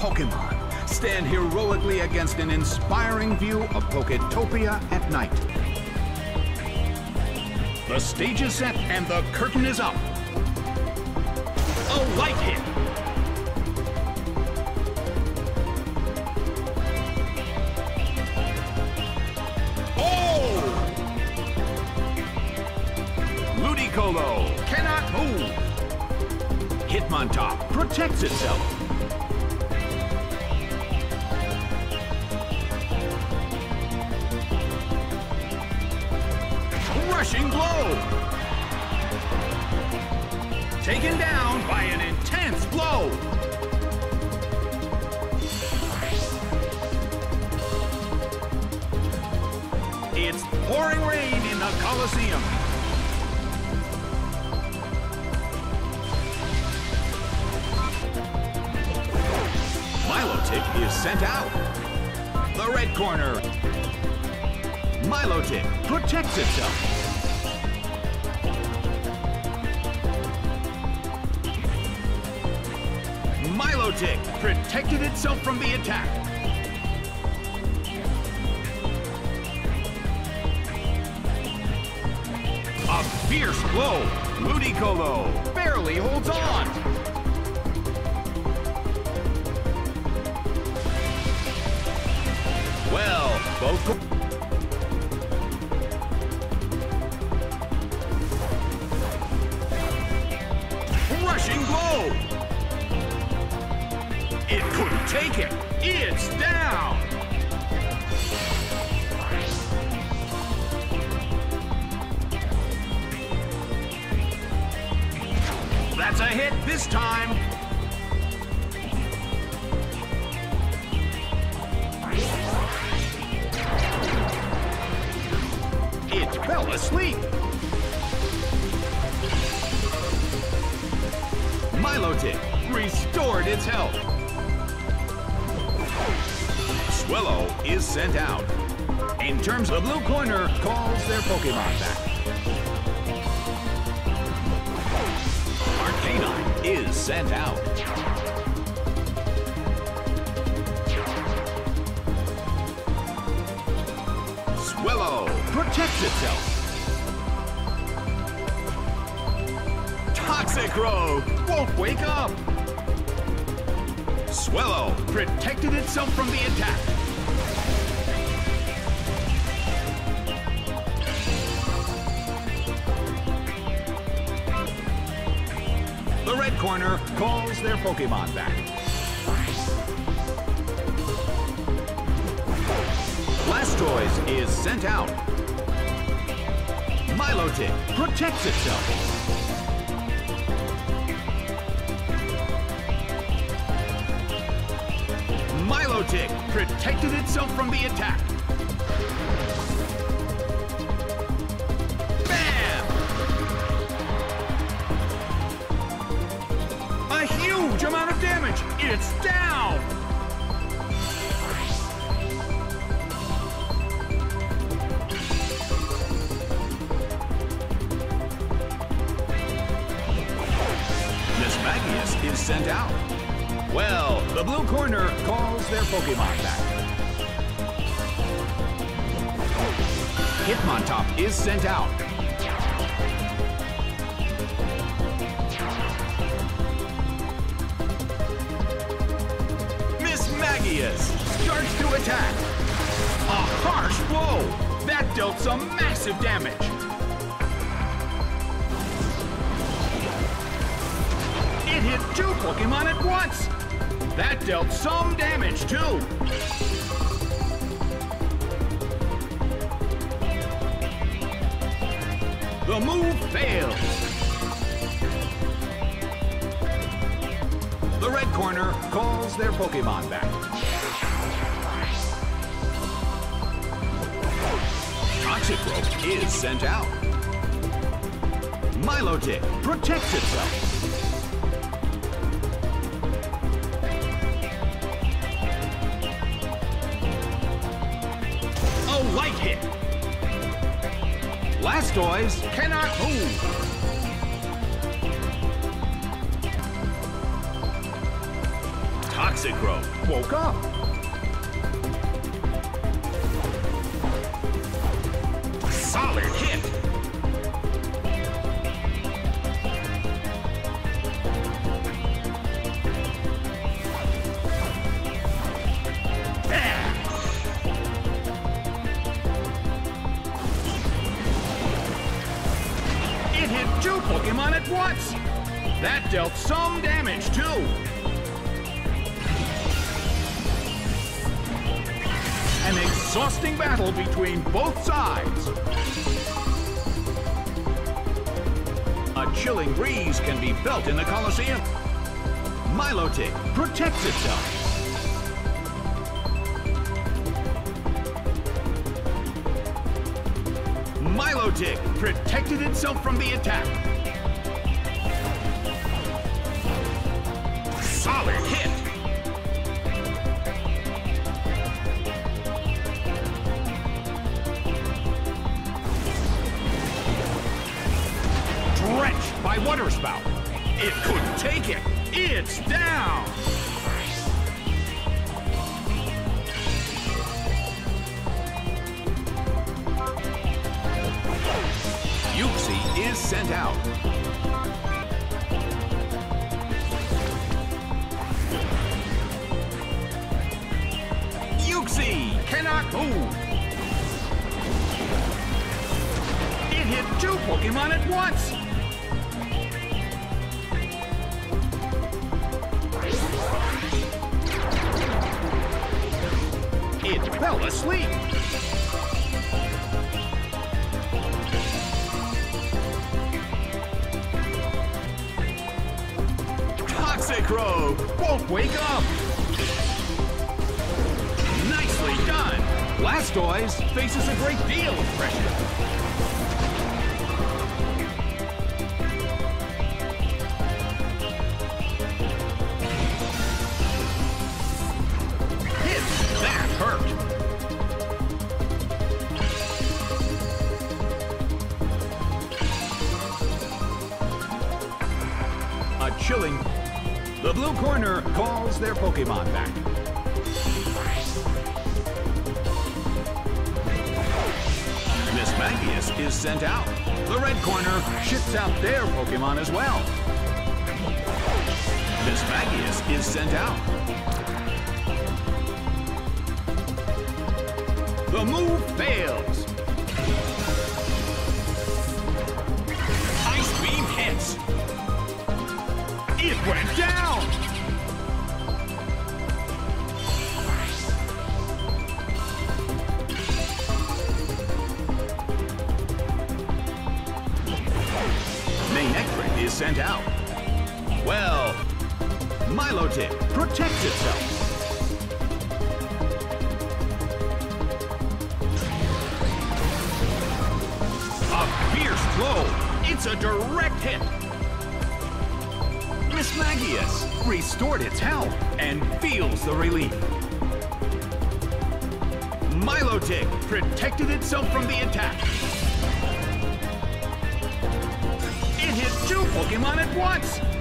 Pokemon stand heroically against an inspiring view of Poketopia at night. The stage is set and the curtain is up. A light hit. Oh! Ludicolo cannot move. Hitmontop protects itself. Rushing blow. Taken down by an intense blow. It's pouring rain in the Coliseum. Milotic is sent out. The red corner. Milotic protects itself. Milotic protected itself from the attack. A fierce blow. Ludicolo barely holds on. Well, both... Hit this time. It fell asleep. Milotic restored its health. Swellow is sent out. In terms of blue corner, calls their Pokemon back. Arcanine is sent out. Swellow protects itself. Toxicroak won't wake up. Swellow protected itself from the attack. Red corner calls their Pokemon back. Blastoise is sent out. Milotic protects itself. Milotic protected itself from the attack. Huge amount of damage. It's down. Mismagius is sent out. Well, the blue corner calls their Pokemon back. Hitmontop is sent out. Magius starts to attack. A harsh blow. That dealt some massive damage. It hit two Pokemon at once. That dealt some damage, too. The move fails. The red corner calls their Pokemon back. Toxicroak is sent out. Milotic protects itself. A light hit. Blastoise cannot move. Toxicroak woke up. Two Pokemon at once. That dealt some damage too. An exhausting battle between both sides. A chilling breeze can be felt in the Colosseum. Milotic protects itself. Milotic protected itself from the attack. Solid hit. Drenched by Water Spout. It couldn't take it. It's down. Is sent out. Uxie cannot move. It hit two Pokemon at once. It fell asleep. Toxicroak won't wake up. Nicely done. Blastoise faces a great deal of pressure. Calls their Pokemon back. Mismagius is sent out. The red corner ships out their Pokemon as well. Mismagius is sent out. The move fails. Ice beam hits. It went down. Blow. It's a direct hit. Mismagius restored its health and feels the relief. Milotic protected itself from the attack. It hit two Pokemon at once.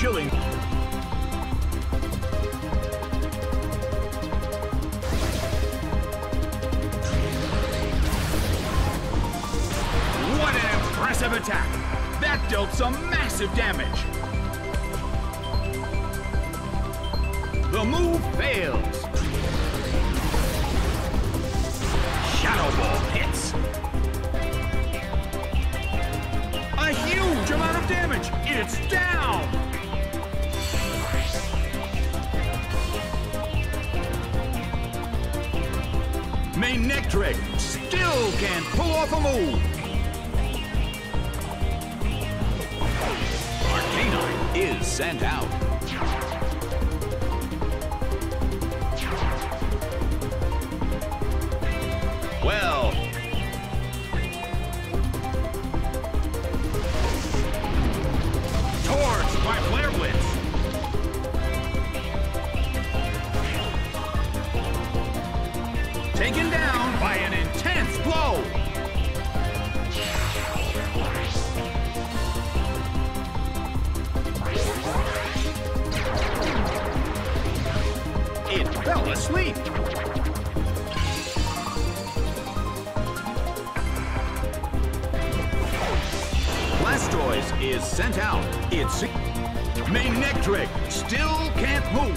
Chilling What an impressive attack! That dealt some massive damage. The move fails. Shadow Ball hits. A huge amount of damage. It's down. Manectric still can't pull off a move. Arcanine is sent out. Well, fell asleep. Blastoise is sent out. It's Manectric still can't move.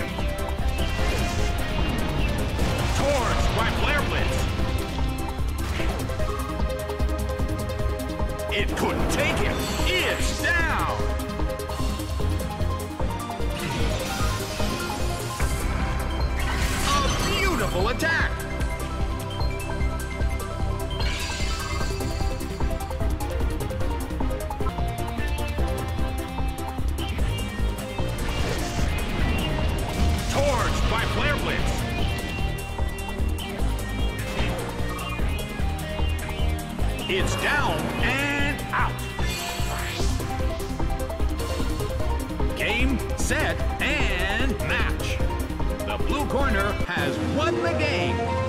Torch by Flare Blitz. It couldn't take him. It's down. Beautiful attack. By Flare Blitz. It's down and out. Game, set, and corner has won the game.